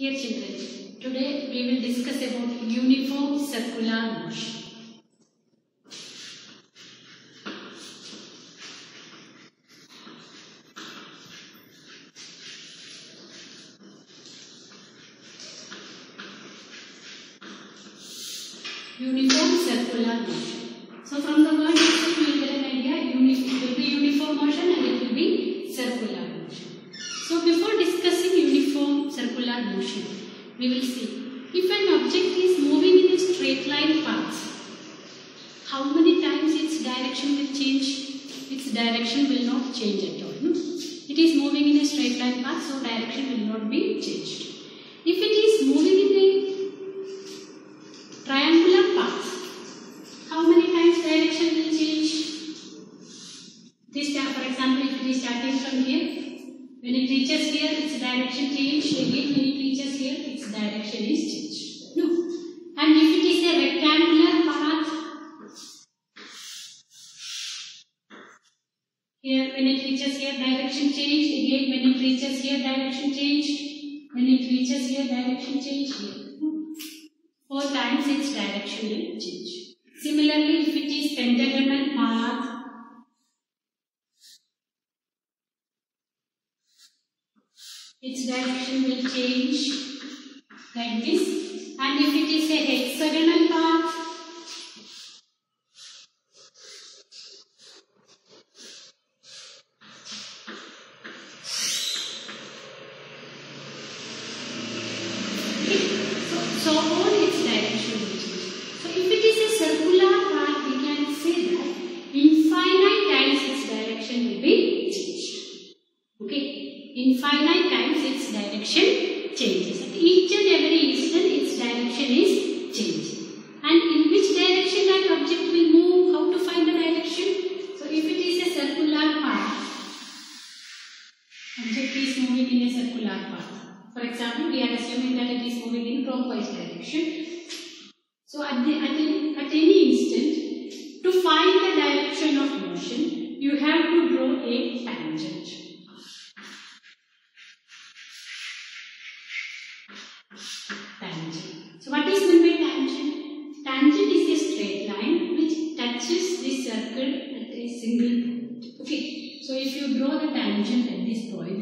Dear children, today we will discuss about uniform circular motion. Uniform circular motion. So from the word itself you will get an idea, it will be uniform motion and it will be circular motion. So before discussing uniform circular motion, we will see if an object is moving in a straight line path, how many times its direction will change? Its direction will not change at all. no? It is moving in a straight line path, so direction will not be changed. If it is moving in a direction changed. When it reaches here, direction changed here. Four times its direction will change. Similarly, if it is pentagonal path, its direction will change like this. And if it is a hexagonal path, so, so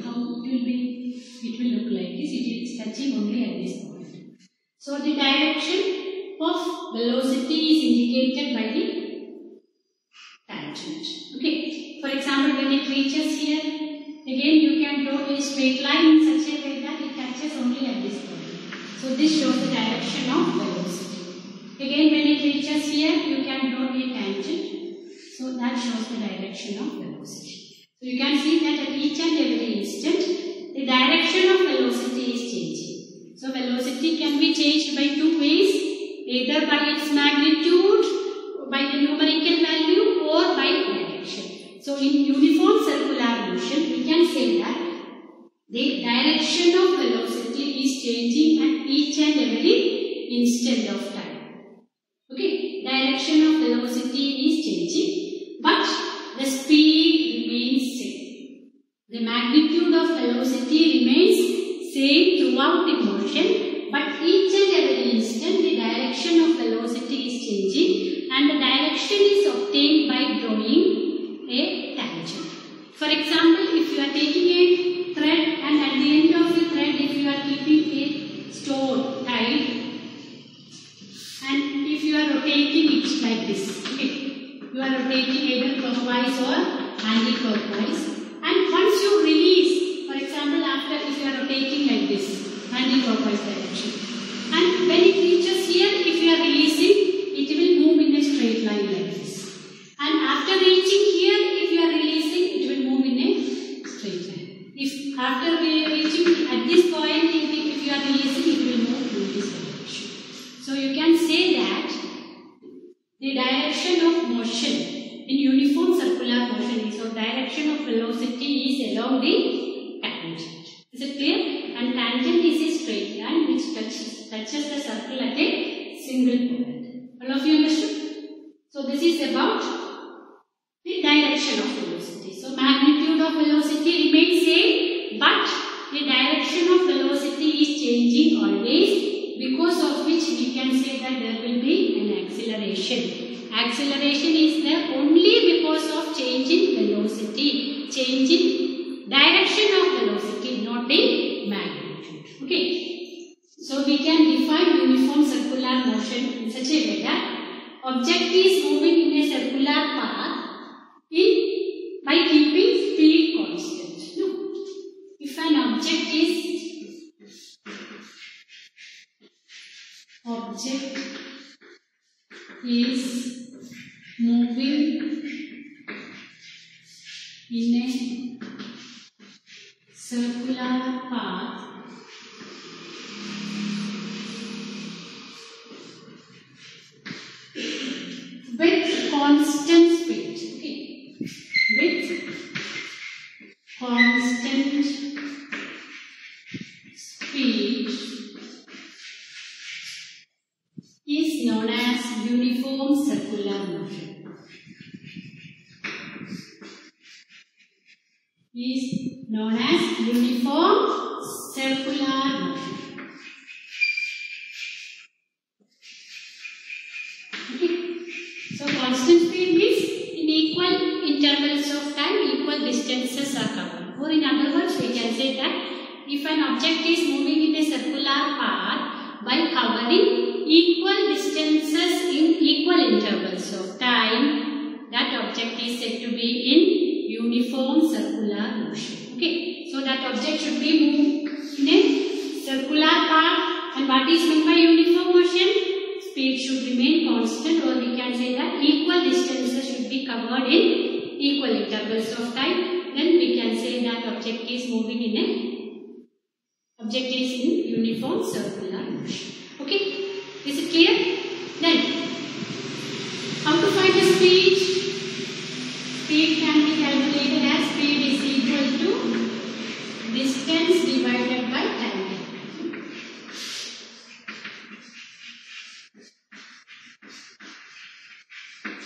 how it will be? It will look like this. It is touching only at this point. So the direction of velocity is indicated by the tangent. Okay. For example, when it reaches here, again you can draw a straight line in such a way that it touches only at this point. So this shows the direction of velocity. Again, when it reaches here, you can draw a tangent. So that shows the direction of velocity. So you can see that at each and every instant, the direction of velocity is changing. So velocity can be changed by two ways, either by its magnitude, by the numerical value or by direction. So in uniform circular motion, we can say that the direction of velocity is changing at each and every instant of time. Are rotating it like this, okay, you are rotating either clockwise or anti-clockwise and once you release, for example after if you are rotating like this, anti-clockwise direction. And when it reaches here, if you are releasing, it will move in a straight line like this. And after reaching here, if you are releasing, it will move in a straight line. If after reaching at this point, if, if you are releasing, it will move in this direction. So you can say that direction of motion in uniform circular motion so direction of velocity is along the tangent. Is it clear? And tangent is a straight line which touches, touches the circle at a single point. All of you understood? So this is about the direction of velocity. So magnitude of velocity remains same but the direction of velocity is changing always because of which we can say that there will be an acceleration. Acceleration is there only because of change in velocity, change in direction of velocity, not the magnitude. Okay. So we can define uniform circular motion in such a way that object is moving in a circular path circular path with constant speed. Okay. With constant speed is known as uniform circular motion. Is known as uniform circular motion. Okay. So constant speed means in equal intervals of time, equal distances are covered. Or in other words, we can say that if an object is moving in a circular path by covering equal distances in equal intervals of time, that object is said to be in uniform circular motion. Okay. So that object should be moved in a circular path. And what is meant by uniform motion? speed should remain constant or we can say that equal distances should be covered in equal intervals of time then we can say that object is moving in a object is in uniform circular motion okay is it clear then how to find the speed speed can be calculated as speed is equal to distance divided by time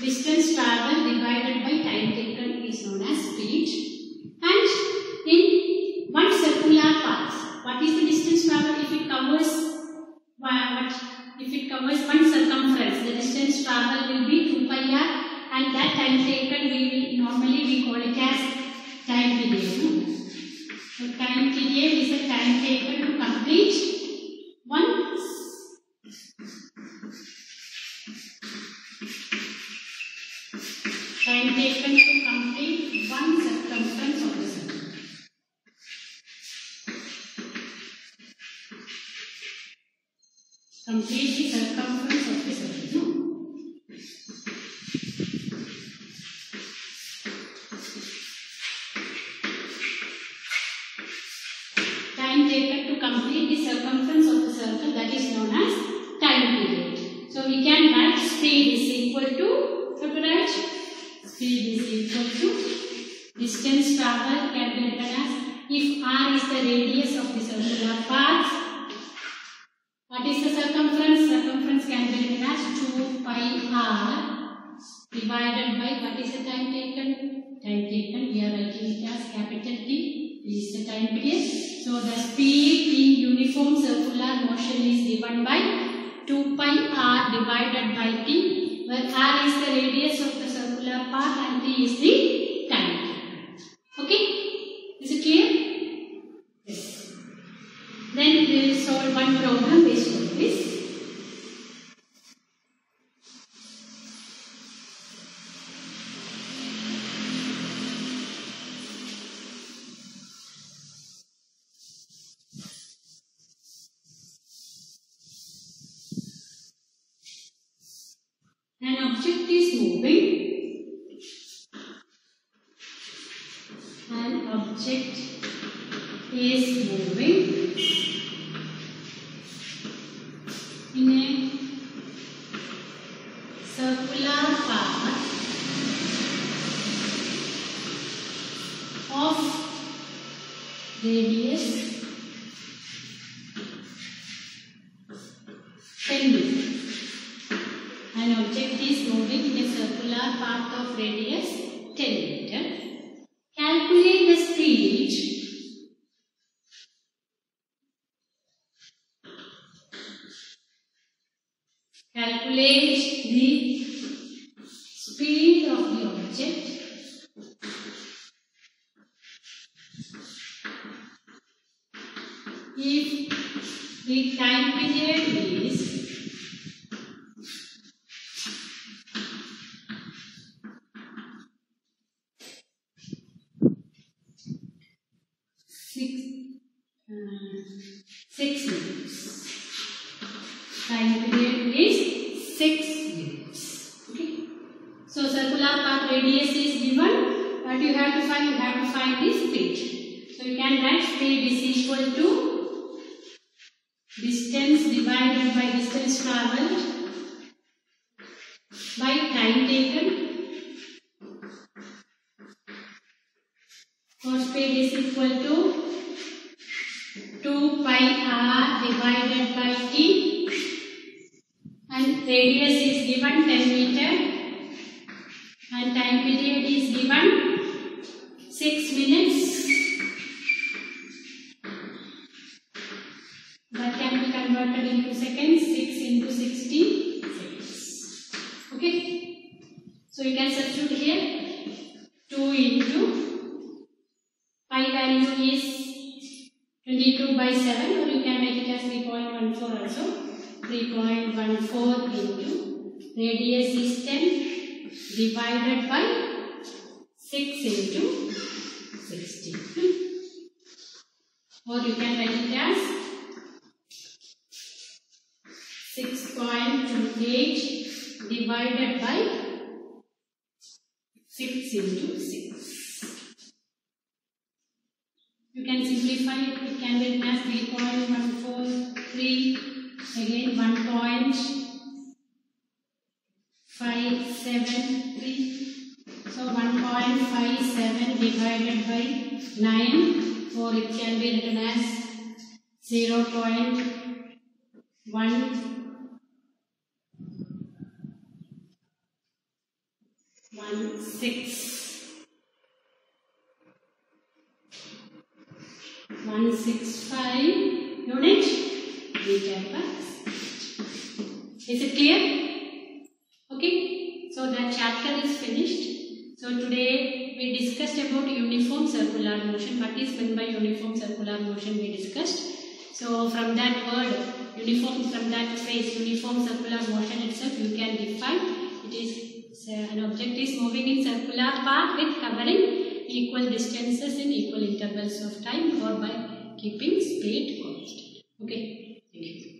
distance traveled divided by time taken is known as speed and in one circular path what is the distance traveled if it covers what if it covers one circumference the distance traveled will be 2 pi r and that time taken we will normally we call it as time period so time period is the time taken time taken to complete one circumference of the circle. Complete the circumference of the circle. No? Time taken to complete the circumference of the circle that is known as time period. So we can write speed is equal to, what to write? Speed is equal to distance traveled can be written as if r is the radius of the circular path what is the circumference? Circumference can be written as 2 pi r divided by what is the time taken? Time taken we are writing it as capital T. This is the time period. So the speed in uniform circular motion is given by 2 pi r divided by t where r is the radius of circular path and t is the time. Okay? Is it clear? Yes. Then we will solve one problem based on this. Object is moving in a circular path of radius 10 meters. An object is moving in a circular path of radius 10 meter. If the time period is six uh, six minutes. Time period is six minutes. Okay. So circular path radius is given. What you have to find? You have to find the speed. So you can write speed is equal to distance divided by distance travelled by time taken. For speed is equal to 2 pi r divided by t. And radius is given 10 meter. And time period is given 6 minutes 22 by 7 or you can make it as 3.14 also 3.14 into radius is 10 divided by 6 into 60 or you can write it as 6.28 divided by 6 into 6 can it. Can be written as 3.143 again 1.573 so 1.57 divided by 9 or it can be written as 0.1 one six one six five unit meter per second. Is it clear? Okay. So that chapter is finished. So today we discussed about uniform circular motion. What is meant by uniform circular motion? We discussed. So from that word uniform, from that phrase uniform circular motion itself, you can define it is so an object is moving in circular path with covering equal distances in equal intervals of time or by keeping speed constant. Okay, thank you.